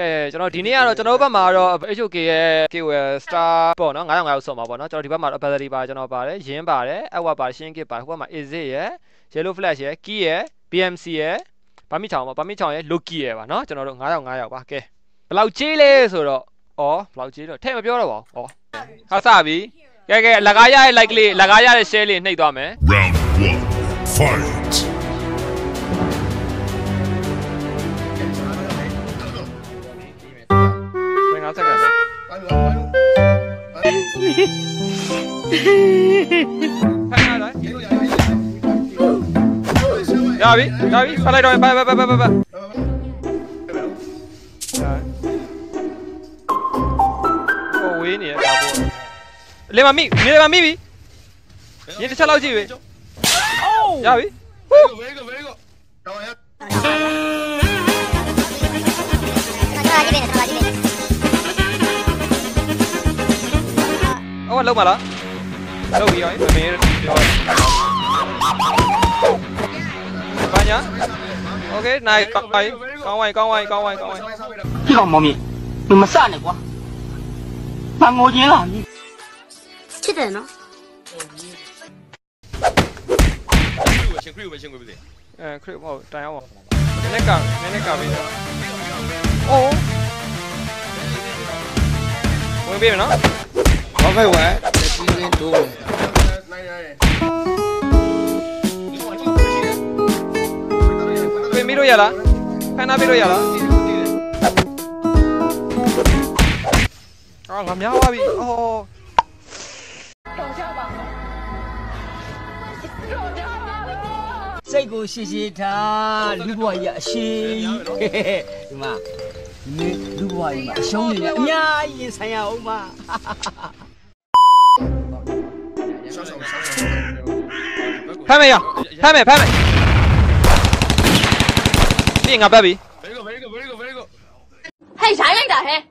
ကဲကျွန်တော်ဒီနေ့ကတော့ကျွန်တော်တို့ဘက်မှာတော့ HOK ရဲ့ KOL Star ပေါ့နော်9500ရောက်ဆုံးပါပေါ့နော်ကျွန်တော်ဒီဘက်မှာတော့ battery ပါကျွန်တော်ပါတယ်ရင်းပါတယ်အဝတ်ပါရှင်းကစ်ပါဟိုဘက်မှာ Exit ရဲ့ Yellow Flash ရဲ့ Key ရဲ့ BMC ရဲ့ဗမီချောင်ပါဗမီချောင်ရဲ့ Loki ရဲ့ပါနော်ကျွန်တော်တို့9500ရောက်ပါကဲဘယ်လောက်ကြီးလဲဆိုတော့ဩဘယ်လောက်ကြီးတော့ထဲ့မပြောတော့ပါဘူးဩဟာစပြီကဲကဲလကားရရဲ့ like လေးလကားရရဲ့ share လေးနှိပ်သွားမယ် Round one, fight. 嘿嘿嘿，嘿嘿嘿，派来多少？哦，哦，贾伟，贾伟，派来多少？拜拜拜拜拜拜。哦，维尼啊，维尼，你干嘛呢？你干嘛呢？维尼，你才老子呢？哦，贾伟，维哥，维哥，干嘛呀？ တော့လုံးပါလားလုံးပြီးရောမမေးပြောဘာညာ Okay နိုင်ကောင်းဝိုင်းကောင်းဝိုင်းကောင်းဝိုင်းကောင်းဝိုင်းကောင်းဝိုင်းဒီကောင်မောင်မင်းမမစနဲ့ကွာမငိုချင်းလားချစ်တယ်နော်ရှင်ခရီးဝင်ရှင်ကိုပြီလေအဲခရီးမဟုတ်တိုင်အောင်ပါနည်းနည်းကနည်းနည်းကပြီးတော့အိုးဝင်ပြီမနော် ဘောက်ဖိုက်ဝမ်လက်စီးရင်းတိုးတယ်နိုင်ရတယ်ပြင်ပြီးလို့ရလားဖန်နာပြီးလို့ရလားအော်ငါများသွားပြီအော်စိတ်ကိုရှိရှိထားလူဘဝကြီးအရှိကြီးဒီမှာဒီလူဘဝကြီးမှာအရှုံးနေတယ်အများကြီးဆိုင်ရအောင်ပါဆောင်းဆောင်းဆောင်းဖမ်းမယ်ရဖမ်းမယ်ဖမ်းမယ်ပြင်ငါပ 拍没有？拍没？拍没？另一个 baby。嘿啥呀？你打谁？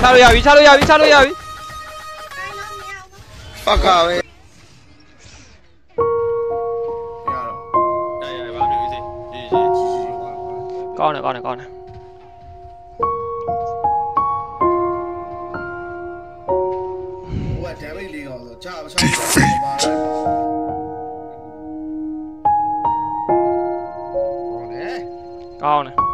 插路亚鱼，插路亚鱼，插路亚鱼。放开！con này con này con này. Con này.